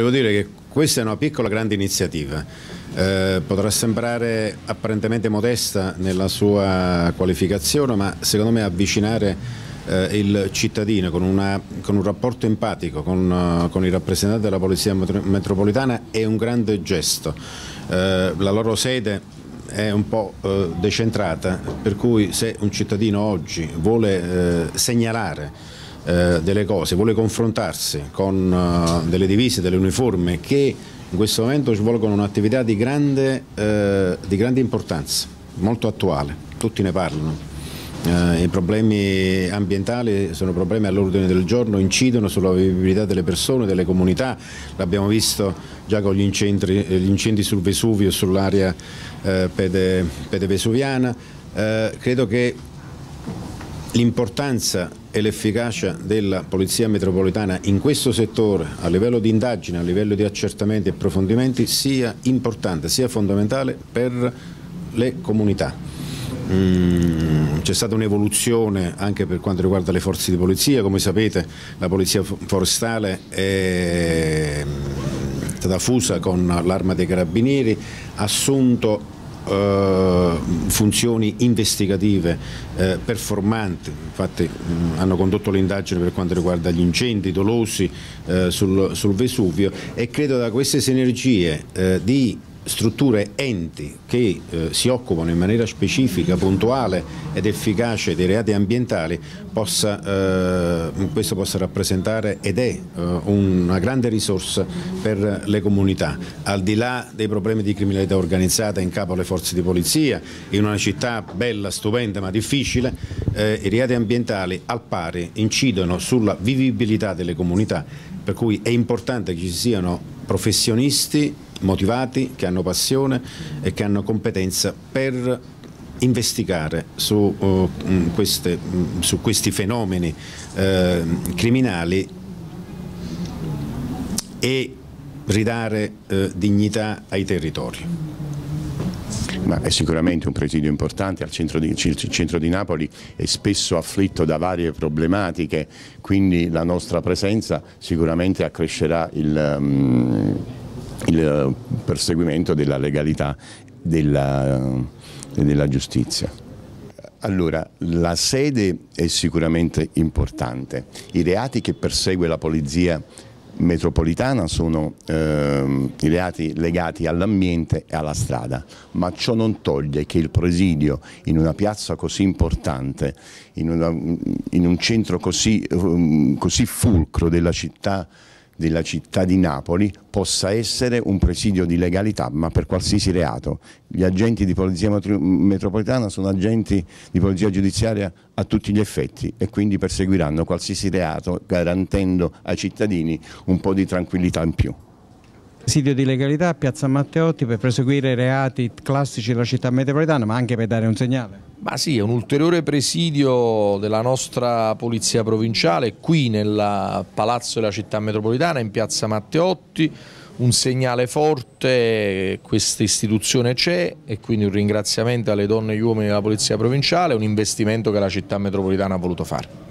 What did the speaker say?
volevo dire che questa è una piccola grande iniziativa. Eh, potrà sembrare apparentemente modesta nella sua qualificazione, ma secondo me avvicinare eh, il cittadino con, una, con, un rapporto empatico con, uh, con, i rappresentanti della Polizia Metropolitana è un grande gesto. Eh, la loro sede è un po' eh, decentrata, per cui se un cittadino oggi vuole eh, segnalare eh, delle cose, vuole confrontarsi con eh, delle divise, delle uniformi che in questo momento svolgono un'attività di grande, eh, di grande importanza, molto attuale, tutti ne parlano. Uh, I problemi ambientali sono problemi all'ordine del giorno, incidono sulla vivibilità delle persone, delle comunità, l'abbiamo visto già con gli incendi, gli incendi sul Vesuvio e sull'area uh, pede, pedevesuviana. Uh, credo che l'importanza e l'efficacia della Polizia Metropolitana in questo settore a livello di indagine, a livello di accertamenti e approfondimenti sia importante, sia fondamentale per le comunità. Mm, c'è stata un'evoluzione anche per quanto riguarda le forze di polizia, come sapete la polizia forestale è mm, stata fusa con l'arma dei carabinieri, ha assunto Uh, funzioni investigative uh, performanti, infatti mh, hanno condotto l'indagine per quanto riguarda gli incendi dolosi uh, sul, sul, Vesuvio e credo da queste sinergie di strutture, enti che eh, si occupano in maniera specifica, puntuale ed efficace dei reati ambientali, possa, eh, questo possa rappresentare ed è eh, una grande risorsa per le comunità, al di là dei problemi di criminalità organizzata in capo alle forze di polizia, in una città bella, stupenda ma difficile, eh, i reati ambientali al pari incidono sulla vivibilità delle comunità, per cui è importante che ci siano professionisti motivati, che hanno passione e che hanno competenza per investigare su, uh, queste, um, su questi fenomeni uh, criminali e ridare uh, dignità ai territori. Ma è sicuramente un presidio importante al centro di, centro di Napoli è spesso afflitto da varie problematiche, quindi la nostra presenza sicuramente accrescerà il, um, il perseguimento della legalità della, della giustizia. Allora, la sede è sicuramente importante. I reati che persegue la polizia metropolitana sono eh, i reati legati all'ambiente e alla strada, ma ciò non toglie che il presidio in una piazza così importante, in, una, in un centro così, così fulcro della città della città di Napoli possa essere un presidio di legalità, ma per qualsiasi reato. Gli agenti di polizia metropolitana sono agenti di polizia giudiziaria a tutti gli effetti e quindi perseguiranno qualsiasi reato garantendo ai cittadini un po' di tranquillità in più presidio di legalità a Piazza Matteotti per proseguire i reati classici della città metropolitana ma anche per dare un segnale? Ma sì, è un ulteriore presidio della nostra polizia provinciale qui nel Palazzo della città metropolitana in Piazza Matteotti un segnale forte, questa istituzione c'è e quindi un ringraziamento alle donne e agli uomini della Polizia Provinciale, un investimento che la città metropolitana ha voluto fare.